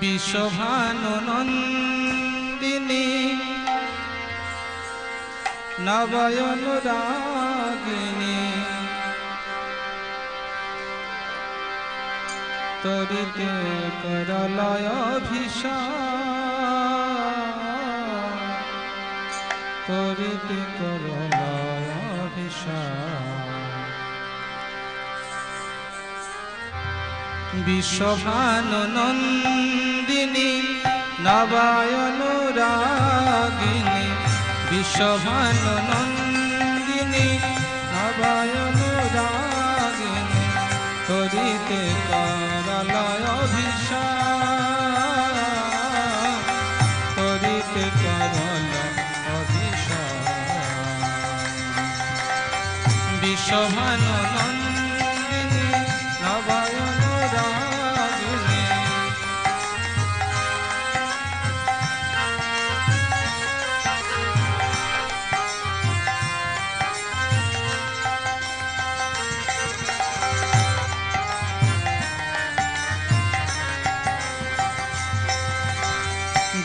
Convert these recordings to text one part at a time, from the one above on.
বিশ্বভানন্দিনী নবয়ন রাগিনী তরিতে করলয় ভিষা তরিতে করলয় বিশ্বভানন্দিনী নবায়ন রাগিনী বিশ্বভানন্দিনী নবায়ন রাগিনী তরিতে করলয় অভিষা তরিতে করল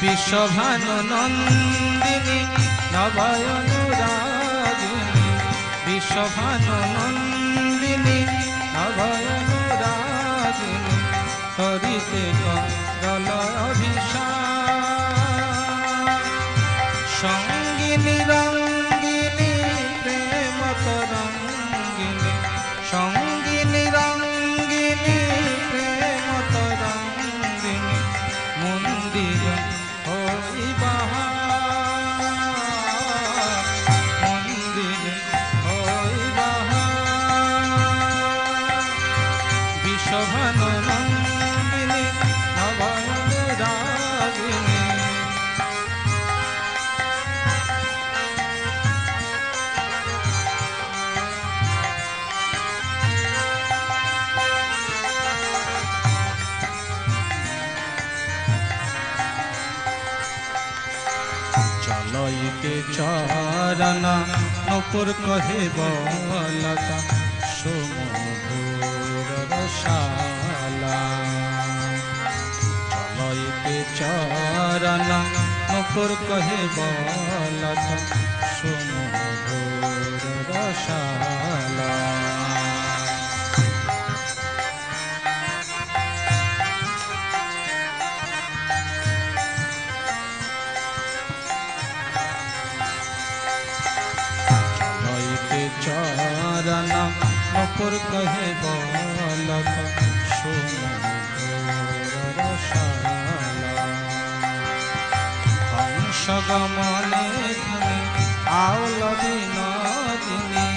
বিশ্বভানন্দিনী নবায়ন রাগিনী বিশ্বভানন্দিনী চলইতে চরণ নপুর কহে বলতা সমুদ্র রসালা চলইতে চরণ নপুর কহে বলতা সমুদ্র রসালা চরণ নপুর কহে বলক হংস গমনে ধনে আউল বিনোদিনী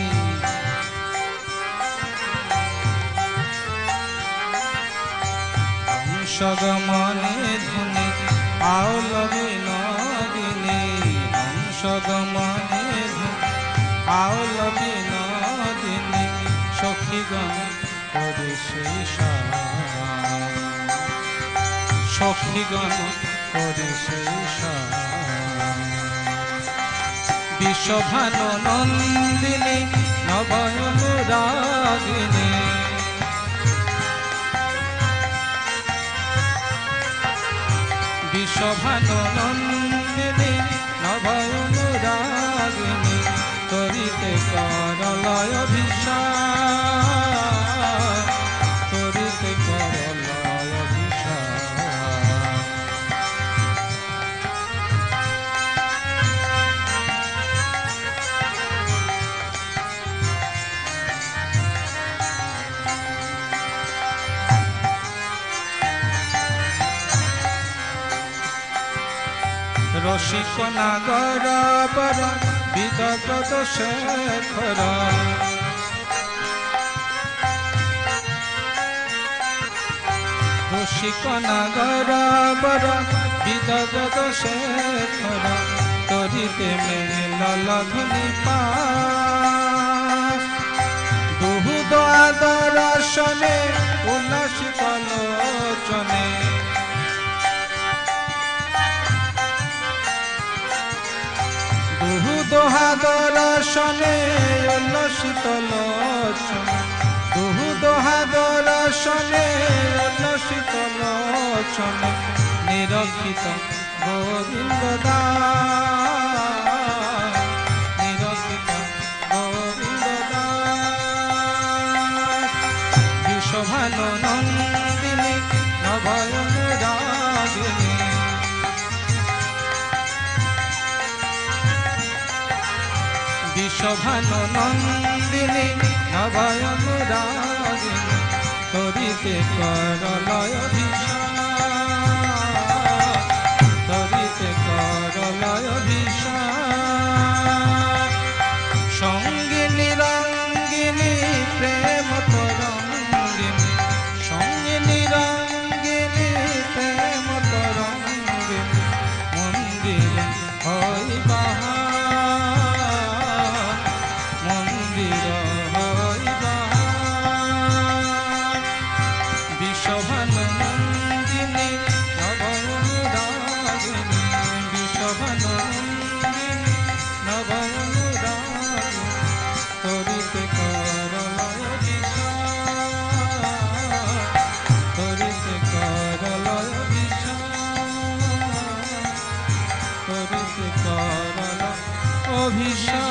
হংস গমনে ধনে আউল বিনোদিনী হংস গমনে ধনে আউল বিনোদিনী সখীগণ করে সেই সখীগণ করে সেই বিশ্বভানু নন্দিনী নবয়ন রাগিনী বিশ্বভানু নন্দিনী নবয়ন রাগিনী তরিতে করলয় ভিষা রসিক নাগর বিদগত শেখর। রসিক নাগর বিদগত শেখর তরিতে মেলল ধনি পাশ দুহু দোহা দর্শনে উল্লসিত লোচন দুহু দোহা দর্শনে উল্লসিত লোচনে নিরক্ষিত গোবিন্দ দাস বিশ্বভানু নন্দিনী নভয়ন রাগিনী তরিতে করলয় বিশাল তরিতে করলয় অভিশাল